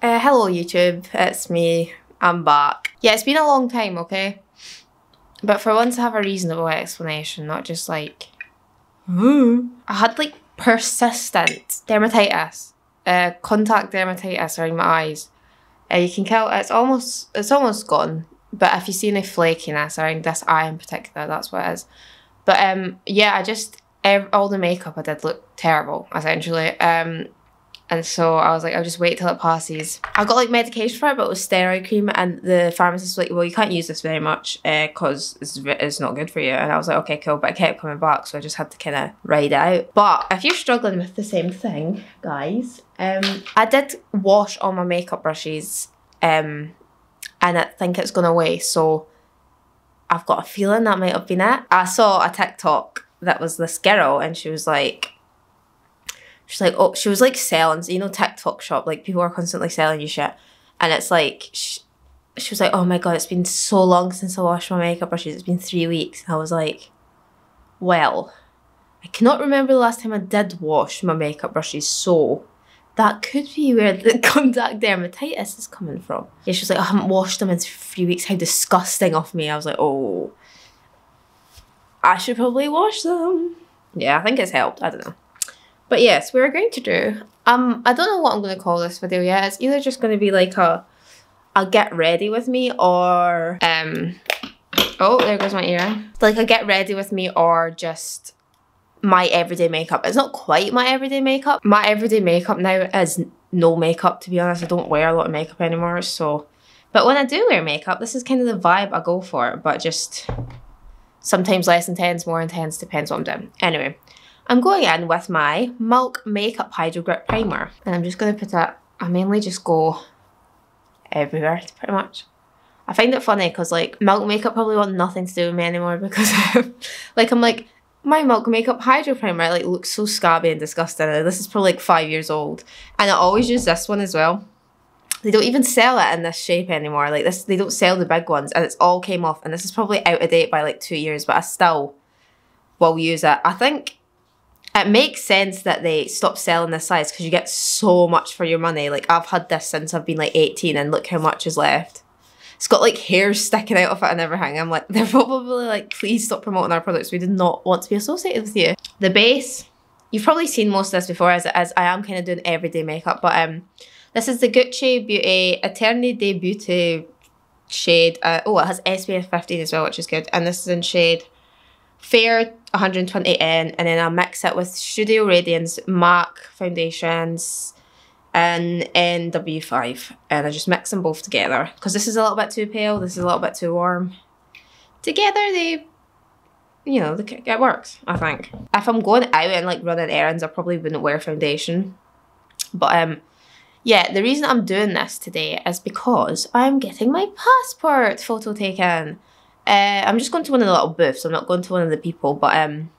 Uh, hello YouTube, it's me. I'm back. Yeah, it's been a long time, okay? But for once I have a reasonable explanation, not just like... I had like persistent dermatitis. Uh, contact dermatitis around my eyes. Uh, you can tell it's almost, it's almost gone. But if you see any flakiness around this eye in particular, that's what it is. But um, yeah, I just, all the makeup I did look terrible, essentially. Um, and so I was like, I'll just wait till it passes. I got like medication for it, but it was steroid cream. And the pharmacist was like, well, you can't use this very much because uh, it's, it's not good for you. And I was like, okay, cool. But I kept coming back. So I just had to kind of ride out. But if you're struggling with the same thing, guys, um, I did wash all my makeup brushes um, and I think it's gone away. So I've got a feeling that might have been it. I saw a TikTok that was this girl and she was like, she's like, oh, she was like selling, you know, TikTok shop, like people are constantly selling you shit. And it's like, she, she was like, oh my God, it's been so long since I washed my makeup brushes. It's been three weeks. And I was like, well, I cannot remember the last time I did wash my makeup brushes. So that could be where the contact dermatitis is coming from. Yeah, she was like, I haven't washed them in three weeks. How disgusting of me. I was like, oh, I should probably wash them. Yeah, I think it's helped. I don't know. But yes, we're going to do. Um, I don't know what I'm going to call this video yet. It's either just going to be like a, a get ready with me or um. Oh, there goes my earring. Like a get ready with me or just my everyday makeup. It's not quite my everyday makeup. My everyday makeup now is no makeup, to be honest. I don't wear a lot of makeup anymore, so... But when I do wear makeup, this is kind of the vibe I go for, but just sometimes less intense, more intense, depends what I'm doing. Anyway, I'm going in with my Milk Makeup Hydro Grip Primer, and I'm just going to put it, I mainly just go everywhere, pretty much. I find it funny because like milk makeup probably want nothing to do with me anymore because like I'm like my milk makeup hydro primer like looks so scabby and disgusting this is probably like five years old and I always use this one as well they don't even sell it in this shape anymore like this they don't sell the big ones and it's all came off and this is probably out of date by like two years but I still will use it I think it makes sense that they stop selling this size because you get so much for your money like I've had this since I've been like 18 and look how much is left it's got like hairs sticking out of it and everything. I'm like, they're probably like, please stop promoting our products. We did not want to be associated with you. The base, you've probably seen most of this before as, as I am kind of doing everyday makeup, but um, this is the Gucci Beauty Éternité de Beauté shade. Uh, oh, it has SPF 15 as well, which is good. And this is in shade Fair 120N. And then I'll mix it with Studio Radiance MAC foundations and NW5 and I just mix them both together because this is a little bit too pale, this is a little bit too warm. Together they, you know, it works, I think. If I'm going out and like running errands, I probably wouldn't wear foundation. But um, yeah, the reason I'm doing this today is because I'm getting my passport photo taken. Uh, I'm just going to one of the little booths, I'm not going to one of the people, but um,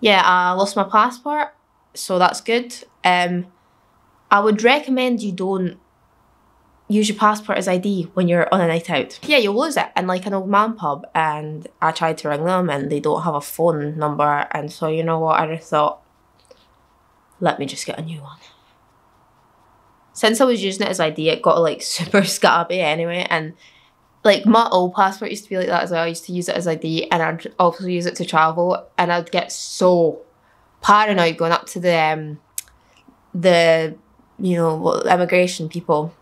yeah, I lost my passport, so that's good. Um, I would recommend you don't use your passport as ID when you're on a night out. Yeah, you'll lose it in like an old man pub and I tried to ring them and they don't have a phone number and so you know what, I just thought, let me just get a new one. Since I was using it as ID, it got like super scabby anyway and like my old passport used to be like that as well. I used to use it as ID and I'd also use it to travel and I'd get so paranoid going up to the um, the you know, immigration people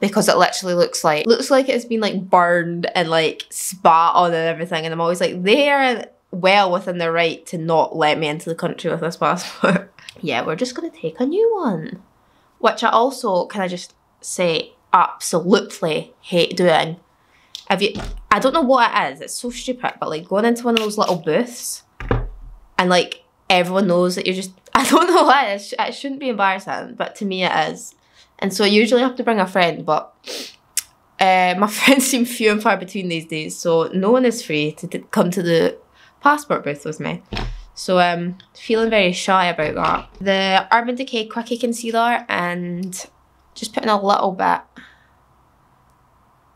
because it literally looks like looks like it's been like burned and like spat on and everything and I'm always like they are well within their right to not let me into the country with this passport. yeah, we're just gonna take a new one. Which I also can I just say absolutely hate doing. Have you I don't know what it is, it's so stupid, but like going into one of those little booths and like everyone knows that you're just I don't know why it, sh- it shouldn't be embarrassing but to me it is. And so I usually have to bring a friend but uh, my friends seem few and far between these days so no one is free to t- come to the passport booth with me. So um feeling very shy about that. The Urban Decay Quickie Concealer and just putting a little bit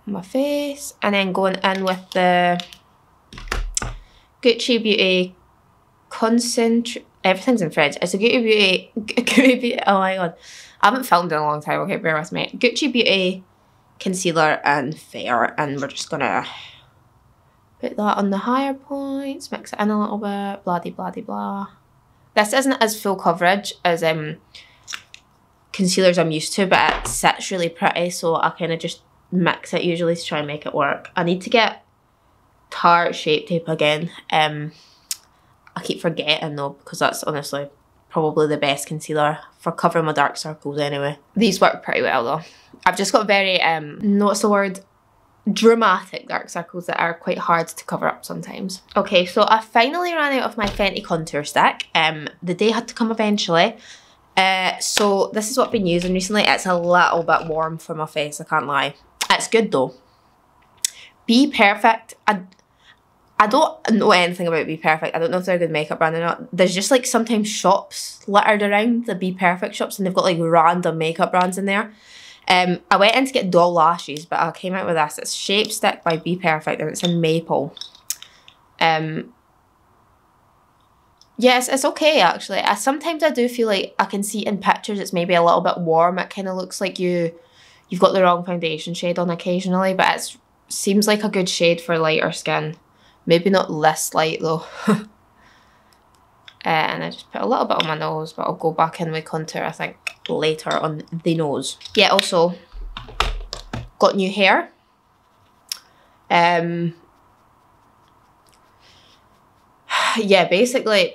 on my face and then going in with the Gucci Beauty concentrate everything's in French. It's a Gucci Beauty, Gucci Beauty, oh my god. I haven't filmed in a long time, okay, bear with me. Gucci Beauty concealer and fair and we're just gonna put that on the higher points, mix it in a little bit, blah de blah de blah. This isn't as full coverage as um concealers I'm used to, but it sits really pretty, so I kind of just mix it usually to try and make it work. I need to get Tarte Shape Tape again. Um, I keep forgetting though, because that's honestly probably the best concealer for covering my dark circles anyway. These work pretty well though. I've just got very, um, what's the word? dramatic dark circles that are quite hard to cover up sometimes. Okay, so I finally ran out of my Fenty contour stick. Um, the day had to come eventually. Uh, so this is what I've been using recently. It's a little bit warm for my face, I can't lie. It's good though. BPerfect. I, I don't know anything about BPerfect. I don't know if they're a good makeup brand or not. There's just like sometimes shops littered around the BPerfect shops and they've got like random makeup brands in there. Um, I went in to get doll lashes, but I came out with this. It's Shape Stick by BPerfect, and it's in maple. Um, yes, it's okay actually. I sometimes I do feel like I can see in pictures it's maybe a little bit warm. It kind of looks like you you've got the wrong foundation shade on occasionally, but it seems like a good shade for lighter skin. Maybe not less light though. uh, and I just put a little bit on my nose, but I'll go back in with contour, I think, later on the nose. Yeah, also got new hair. Um, yeah, basically,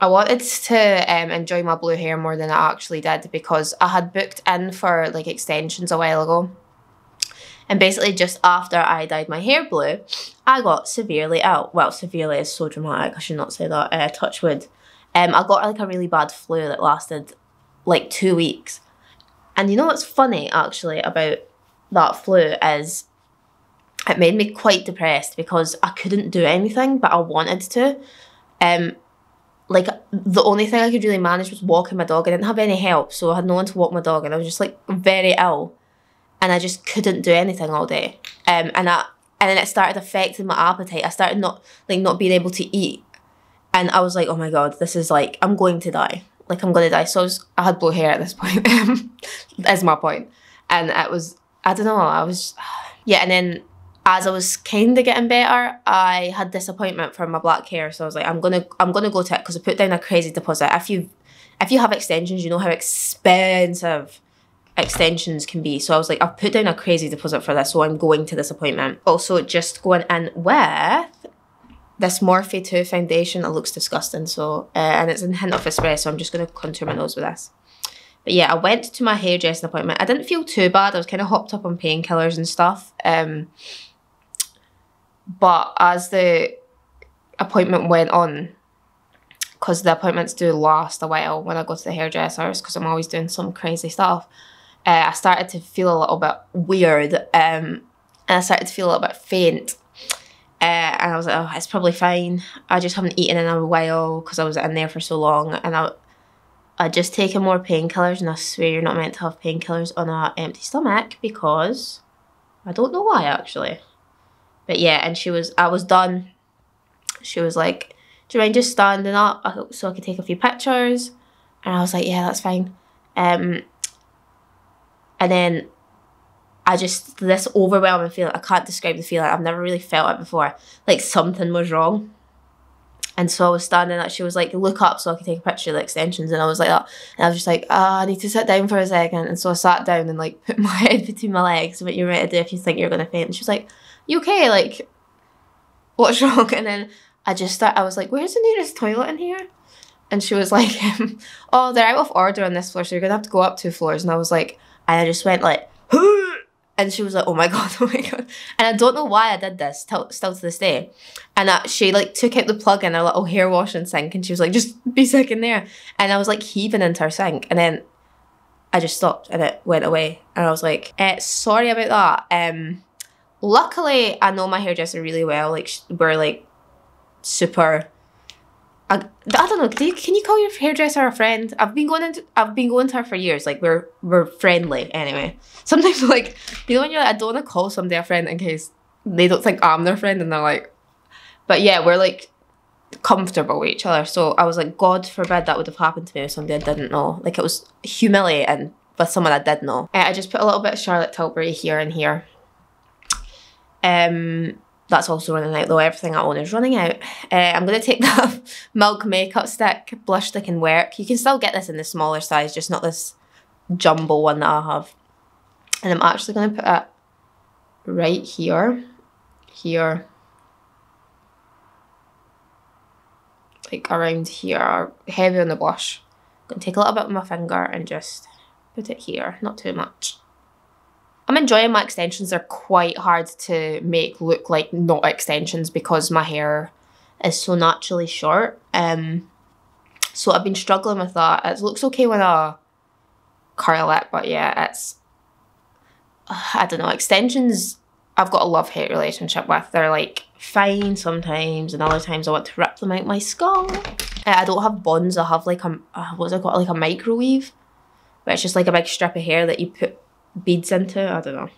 I wanted to um, enjoy my blue hair more than I actually did because I had booked in for like extensions a while ago and basically, just after I dyed my hair blue, I got severely ill. Well, severely is so dramatic. I should not say that. Uh, touch wood. Um, I got like a really bad flu that lasted like two weeks. And you know what's funny actually about that flu is it made me quite depressed because I couldn't do anything, but I wanted to. Um, like the only thing I could really manage was walking my dog. I didn't have any help, so I had no one to walk my dog, and I was just like very ill and I just couldn't do anything all day. Um, and I and then it started affecting my appetite. I started not like not being able to eat, and I was like, oh my god, this is like I'm going to die. Like I'm gonna die. So I, was, I had blue hair at this point. That's my point. And it was I don't know. I was yeah. And then as I was kind of getting better, I had this appointment for my black hair. So I was like, I'm gonna I'm gonna go to it because I put down a crazy deposit. If you if you have extensions, you know how expensive extensions can be. So I was like, I've put down a crazy deposit for this, so I'm going to this appointment. Also, just going in with this Morphe 2 foundation. It looks disgusting, so, uh, and it's in hint of espresso. So I'm just to contour my nose with this. But yeah, I went to my hairdressing appointment. I didn't feel too bad. I was kind of hopped up on painkillers and stuff. Um, but as the appointment went on, because the appointments do last a while when I go to the hairdressers, because I'm always doing some crazy stuff uh, I started to feel a little bit weird um, and I started to feel a little bit faint. Uh, and I was like, oh, it's probably fine. I just haven't eaten in a while because I was in there for so long. And I, I just taken more painkillers, and I swear you're not meant to have painkillers on an empty stomach because I don't know why actually. But yeah, and she was, I was done. She was like, do you mind just standing up so I could take a few pictures? And I was like, yeah, that's fine. Um, and then I just, this overwhelming feeling, I can't describe the feeling. I've never really felt it before. Like something was wrong. And so I was standing there, she was like, look up so I could take a picture of the extensions. And I was like that. And I was just like, oh, I need to sit down for a second. And so I sat down and like put my head between my legs. What you're ready to do if you think you're going to faint. And she was like, you okay? Like, what's wrong? And then I just thought, I was like, where's the nearest toilet in here? And she was like, oh, they're out of order on this floor. So you're going to have to go up two floors. And I was like, and I just went like, and she was like, oh my god, oh my god. And I don't know why I did this, till, still to this day. And uh, she like took out the plug in a little hair washing sink and she was like, just be sick in there. And I was like heaving into her sink. And then I just stopped and it went away. And I was like, eh, sorry about that. Um, luckily, I know my hairdresser really well. Like, we're like super I, I don't know. You, can you call your hairdresser a friend? I've been going into I've been going to her for years. Like we're we're friendly anyway. Sometimes like you know when you're like I don't want to call somebody a friend in case they don't think I'm their friend and they're like, but yeah, we're like comfortable with each other. So I was like, God forbid that would have happened to me with somebody I didn't know. Like it was humiliating with someone I did know. Uh, I just put a little bit of Charlotte Tilbury here and here. Um, that's also running out though. Everything I own is running out. Uh, I'm going to take the Milk Makeup Stick, blush stick and work. You can still get this in the smaller size, just not this jumbo one that I have. And I'm actually going to put it right here, here, like around here, heavy on the blush. I'm going to take a little bit with my finger and just put it here, not too much. I'm enjoying my extensions. They're quite hard to make look like not extensions because my hair is so naturally short. Um, so I've been struggling with that. It looks okay when I curl it, but yeah, it's, I don't know, extensions I've got a love-hate relationship with. They're like fine sometimes and other times I want to rip them out my skull. Uh, I don't have buns, I have like a, uh, what's it called, like a micro weft. But it's just like a big strip of hair that you put beads into. I don't know.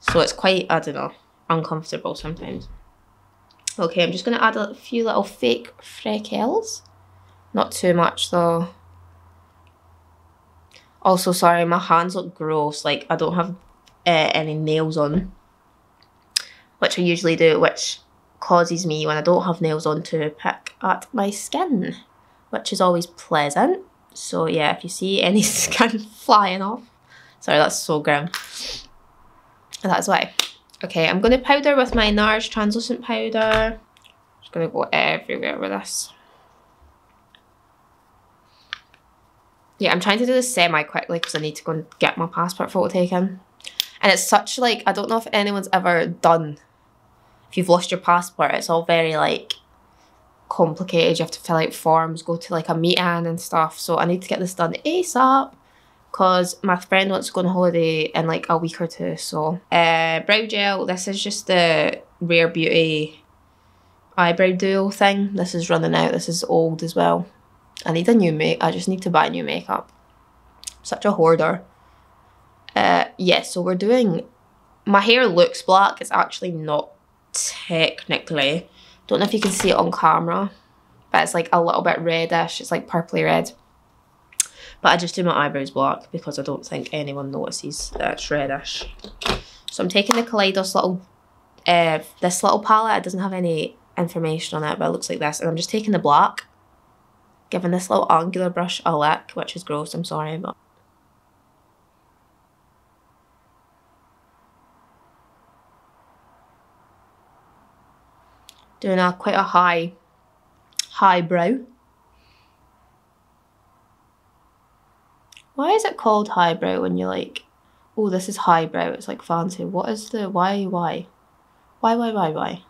So it's quite, I don't know, uncomfortable sometimes. Okay, I'm just going to add a few little fake freckles. Not too much though. Also, sorry, my hands look gross. Like, I don't have uh, any nails on. Which I usually do, which causes me, when I don't have nails on, to pick at my skin. Which is always pleasant. So yeah, if you see any skin flying off, Sorry, that's so grim. That's why. Okay, I'm going to powder with my NARS translucent powder. Just going to go everywhere with this. Yeah, I'm trying to do this semi-quickly because I need to go and get my passport photo taken. And it's such like, I don't know if anyone's ever done, if you've lost your passport, it's all very like complicated. You have to fill out forms, go to like a meeting and stuff. So I need to get this done ASAP because my friend wants to go on holiday in like a week or two. So, uh, brow gel. This is just the Rare Beauty eyebrow duo thing. This is running out. This is old as well. I need a new make. I just need to buy new makeup. Such a hoarder. Uh, yeah, so we're doing. My hair looks black. It's actually not technically. Don't know if you can see it on camera, but it's like a little bit reddish. It's like purpley red. But I just do my eyebrows black because I don't think anyone notices that it's reddish. So I'm taking the Kaleidos little, uh, this little palette. It doesn't have any information on it, but it looks like this. And I'm just taking the black, giving this little angular brush a lick, which is gross, I'm sorry, but doing a quite a high high brow Why is it called highbrow when you're like, oh, this is highbrow? It's like fancy. What is the why? Why? Why? Why? Why? Why?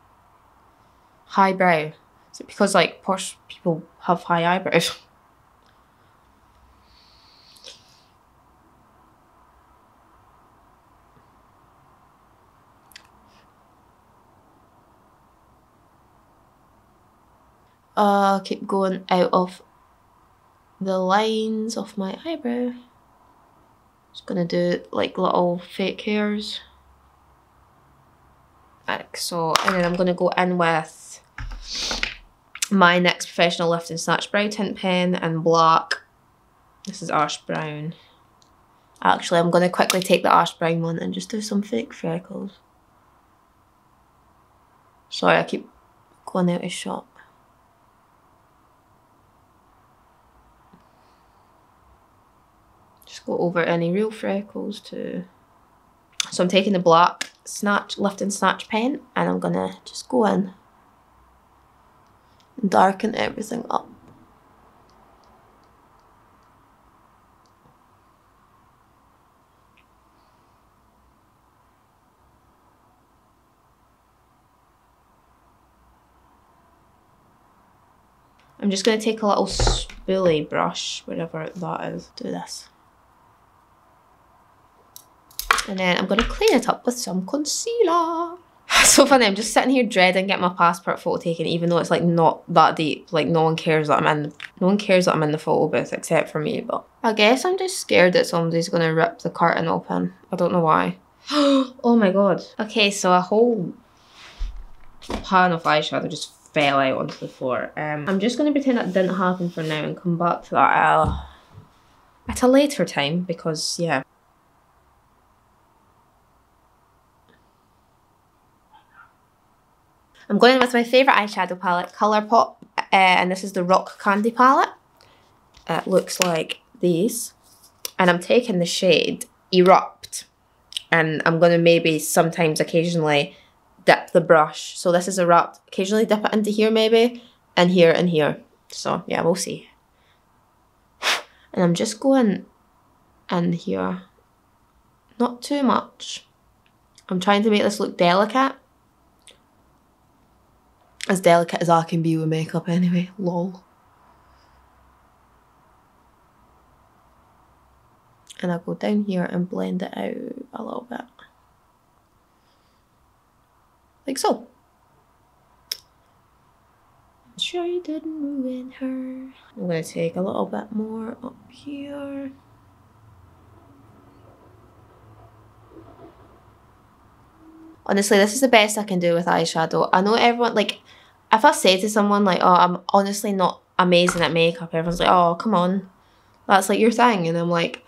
Highbrow. Is it because like posh people have high eyebrows? uh, keep going out of the lines of my eyebrow. Just gonna do like little fake hairs. Like so, and then I'm gonna go in with my NYX Professional Lift and Snatch Brow Tint Pen and black. This is ash brown. Actually, I'm to quickly take the ash brown one and just do some fake freckles. Sorry, I keep going out of shot. Go over any real freckles too. So I'm taking the black snatch, lift and snatch pen and I'm gonna just go in and darken everything up. I'm just going to take a little spoolie brush, whatever that is, do this. And then I'm to clean it up with some concealer. so funny, I'm just sitting here dreading getting my passport photo taken even though it's like not that deep. Like no one cares that I'm in, no one cares that I'm in the photo booth except for me. But I guess I'm just scared that somebody's to rip the curtain open. I don't know why. oh my god. Okay, so a whole pan of eyeshadow just fell out onto the floor. Um, I'm just going to pretend that didn't happen for now and come back to that uh, at a later time because, yeah. I'm going with my favourite eyeshadow palette, Colourpop, uh, and this is the Rock Candy palette. It looks like these. And I'm taking the shade Erupt, and I'm going to maybe sometimes occasionally dip the brush. So this is Erupt. Occasionally dip it into here maybe, and here and here. So yeah, we'll see. And I'm just going in here. Not too much. I'm trying to make this look delicate as delicate as I can be with makeup anyway, lol. And I'll go down here and blend it out a little bit. Like so. I'm Sure you didn't ruin her. I'm going to take a little bit more up here. Honestly, this is the best I can do with eyeshadow. I know everyone, like, if I say to someone, like, oh, I'm honestly not amazing at makeup, everyone's like, oh, come on. That's like your thing. And I'm like,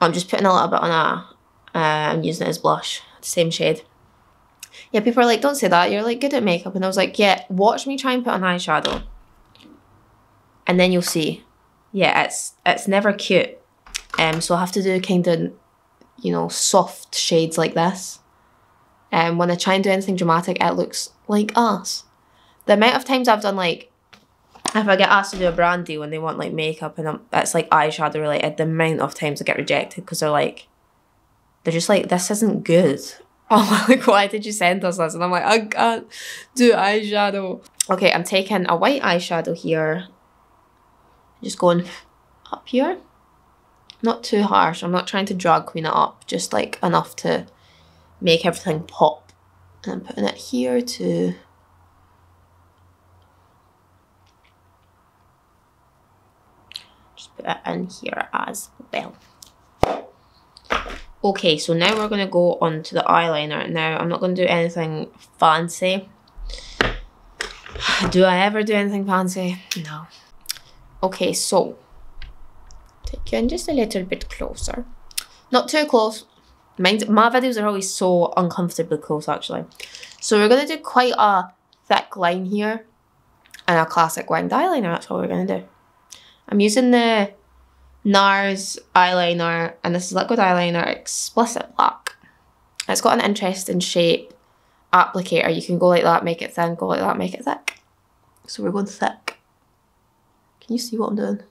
I'm just putting a little bit on a, uh, I'm using it as blush, same shade. Yeah, people are like, don't say that. You're like good at makeup. And I was like, yeah, watch me try and put on eyeshadow. And then you'll see. Yeah, it's it's never cute. Um, so I have to do kind of, you know, soft shades like this. And um, when I try and do anything dramatic, it looks like us. The amount of times I've done like, if I get asked to do a brand deal and they want like makeup and I'm, like eyeshadow related, the amount of times I get rejected because they're like, they're just like, this isn't good. Oh, like, why did you send us this? And I'm like, I can't do eyeshadow. Okay, I'm taking a white eyeshadow here. Just going up here. Not too harsh. I'm not trying to drag queen it up. Just like enough to make everything pop. And I'm putting it here to just put it in here as well. Okay, so now we're going to go on to the eyeliner. Now, I'm not going to do anything fancy. Do I ever do anything fancy? No. Okay, so take you in just a little bit closer. Not too close, Mind, my videos are always so uncomfortably close actually. So we're going to do quite a thick line here and a classic winged eyeliner. That's what we're going to do. I'm using the NARS eyeliner and this is liquid eyeliner explicit black. It's got an interesting shape applicator. You can go like that, make it thin, go like that, make it thick. So we're going thick. Can you see what I'm doing?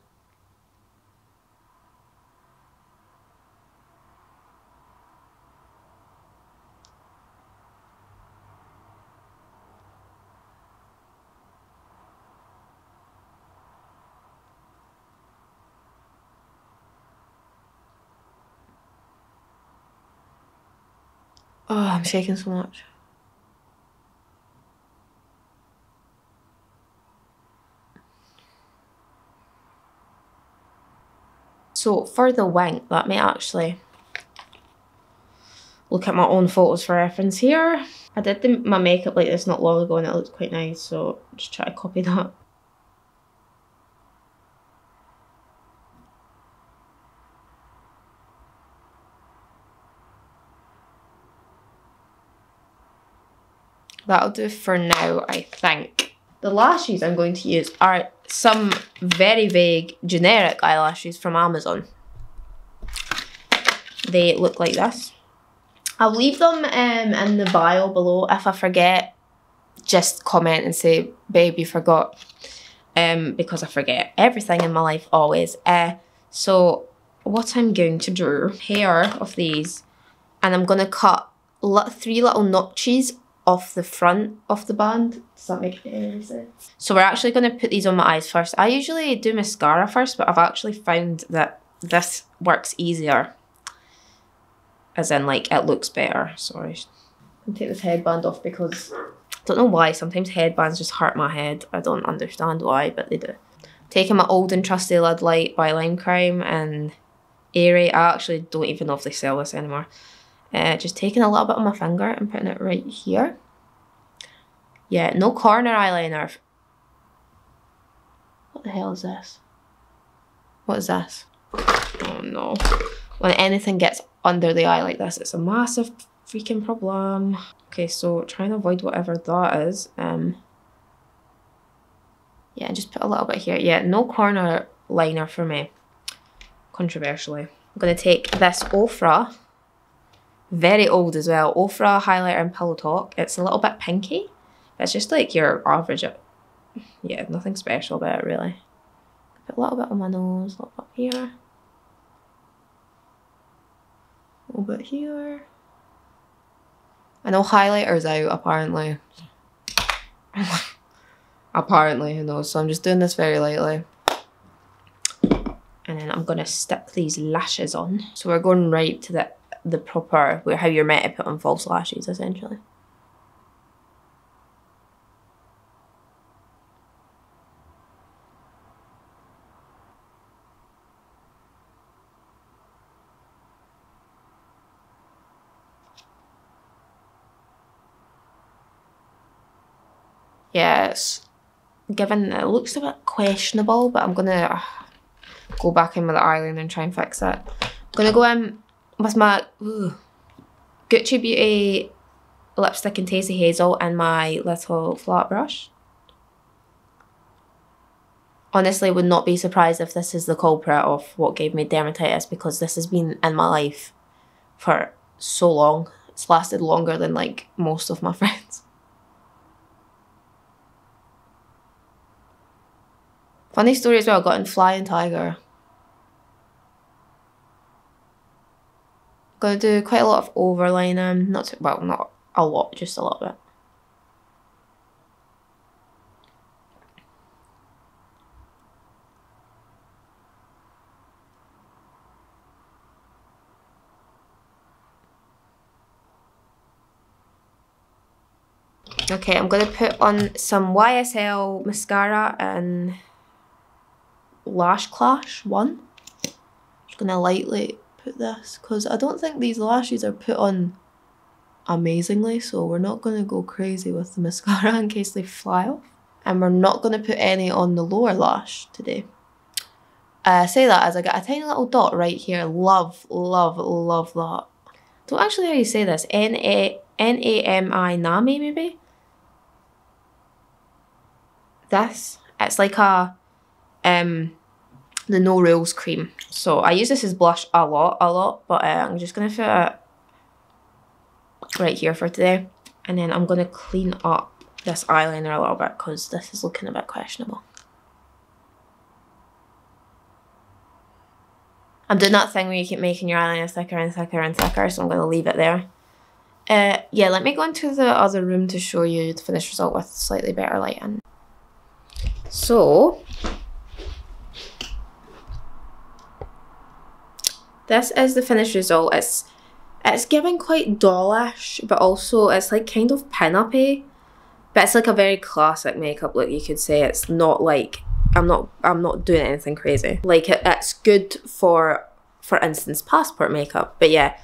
Oh, I'm shaking so much. So for the wing, let me actually look at my own photos for reference here. I did the, my makeup like this not long ago and it looked quite nice, so just try to copy that. That'll do for now, I think. The lashes I'm going to use are some very vague generic eyelashes from Amazon. They look like this. I'll leave them um, in the bio below. If I forget, just comment and say, babe, you forgot. Um, because I forget everything in my life always. Uh, so what I'm going to do, pair of these, and I'm going to cut three little notches off the front of the band. Does that make any sense? So we're actually going to put these on my eyes first. I usually do mascara first, but I've actually found that this works easier. As in, like, it looks better. Sorry. I'm take this headband off because I don't know why. Sometimes headbands just hurt my head. I don't understand why, but they do. Taking my old and trusty Lid Light by Lime Crime and Airy. I actually don't even know if they sell this anymore. Uh, just taking a little bit on my finger and putting it right here. Yeah, no corner eyeliner. What the hell is this? What is this? Oh no. When anything gets under the eye like this, it's a massive freaking problem. Okay, so try and avoid whatever that is. Um, yeah, just put a little bit here. Yeah, no corner liner for me, controversially. I'm going to take this Ofra, very old as well, Ofra highlighter and Pillow Talk. It's a little bit pinky. It's just like your average, yeah, nothing special about it really. Put a little bit on my nose, a little bit here. A little bit here. I know highlighter's out apparently. apparently, who knows? So I'm just doing this very lightly. And then I'm gonna stick these lashes on. So we're going right to the the proper where how you're meant to put on false lashes essentially. it's given it looks a bit questionable, but I'm gonna uh, go back in with the eyeliner and try and fix it. I'm gonna go in with my ooh, Gucci Beauty lipstick in Tasty Hazel and my little flat brush. Honestly, would not be surprised if this is the culprit of what gave me dermatitis because this has been in my life for so long. It's lasted longer than like most of my friends. Funny story as well, I got in Flying Tiger. Gonna do quite a lot of overlining, um, not too, well, not a lot, just a little bit. Okay, I'm going to put on some YSL mascara and Lash Clash one. Just gonna lightly put this because I don't think these lashes are put on amazingly so we're not going to go crazy with the mascara in case they fly off and we're not going to put any on the lower lash today. I uh, say that as I get a tiny little dot right here. Love, love, love that. Don't actually how you say this. N-A- N-A-M-I Nami maybe? This. It's like a um, the No Rules cream. So I use this as blush a lot, a lot, but uh, I'm just going to put it right here for today. And then I'm going to clean up this eyeliner a little bit because this is looking a bit questionable. I'm doing that thing where you keep making your eyeliner thicker and thicker and thicker, so I'm going to leave it there. Uh, yeah, let me go into the other room to show you the finished result with slightly better lighting. So, This is the finished result. It's it's giving quite dollish, but also it's like kind of pin-uppy. But it's like a very classic makeup look, you could say. It's not like I'm not I'm not doing anything crazy. Like it, it's good for for instance passport makeup. But yeah.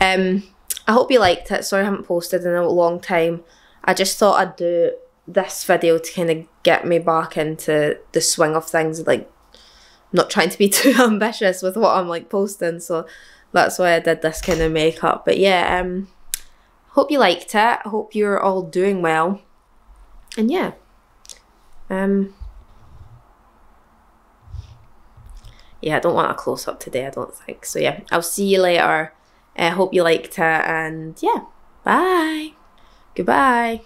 Um I hope you liked it. Sorry I haven't posted in a long time. I just thought I'd do this video to kind of get me back into the swing of things like not trying to be too ambitious with what I'm like posting. So that's why I did this kind of makeup. But yeah, um, hope you liked it. Hope you're all doing well. And yeah, um, yeah, I don't want a close up today. I don't think so. Yeah, I'll see you later. I uh, hope you liked it, and yeah, bye, goodbye.